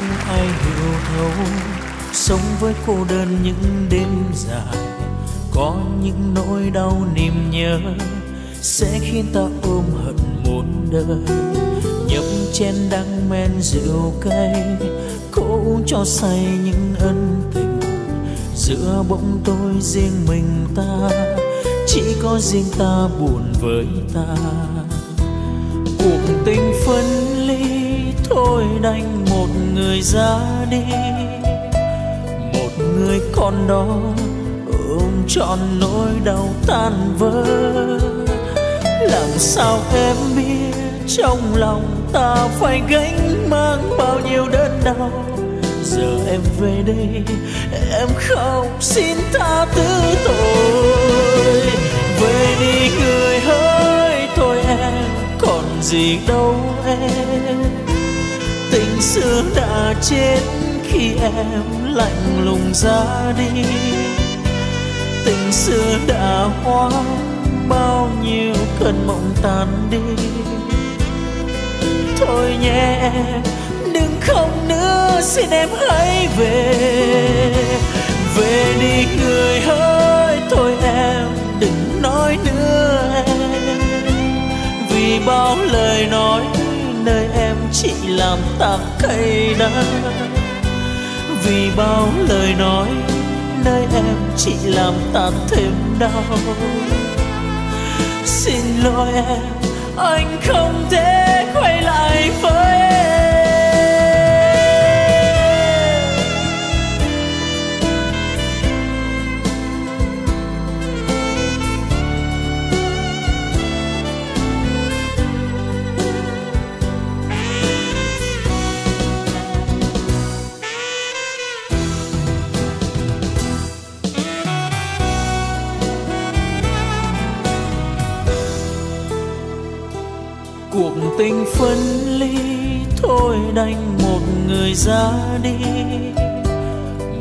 lúc ai hiểu thấu, sống với cô đơn những đêm dài. Có những nỗi đau niềm nhớ sẽ khiến ta ôm hận muôn đời. Nhấp chén đắng men rượu cay cố uống cho say những ân tình. Giữa bỗng tôi riêng mình ta, chỉ có riêng ta buồn với ta. Cuộc tình phân ly thôi đành người ra đi. Một người con đó ôm trọn nỗi đau tan vỡ. Làm sao em biết trong lòng ta phải gánh mang bao nhiêu đớn đau? Giờ em về đây, em khóc, xin tha thứ tôi. Về đi người hỡi thôi em, còn gì đâu em xưa đã chết khi em lạnh lùng ra đi. Tình xưa đã hóa bao nhiêu cơn mộng tan đi. Thôi nhé đừng không nữa, xin em hãy về. Về đi người hỡi thôi em, đừng nói nữa em. Vì bao lời nói nơi em chỉ làm ta cay đắng vì bao lời nói, nơi em chỉ làm ta thêm đau. Xin lỗi em, anh không thể quay lại. Cuộc tình phân ly, thôi đành một người ra đi.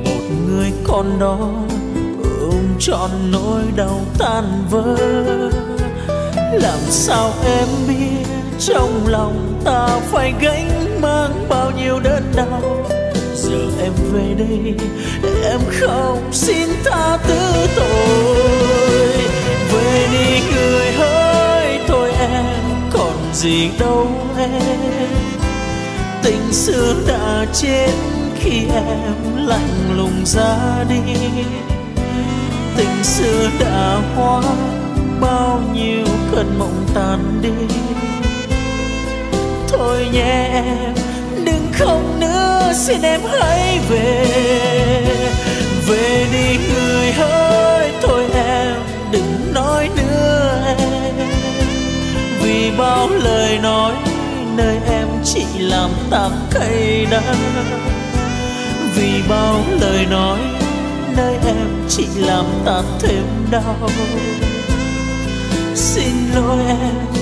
Một người còn đó, ôm trọn nỗi đau tan vỡ. Làm sao em biết trong lòng ta phải gánh mang bao nhiêu đớn đau? Giờ em về đây, em không xin tha thứ tội gì đâu em. Tình xưa đã chết khi em lạnh lùng ra đi. Tình xưa đã hóa bao nhiêu cơn mộng tan đi. Thôi nhé em, đừng không nữa, xin em hãy về. Về đi người hỡi thôi em, đừng nói nữa em vì bao lời nói, nơi em chỉ làm tạc cay đắng vì bao lời nói, nơi em chỉ làm ta thêm đau. Xin lỗi em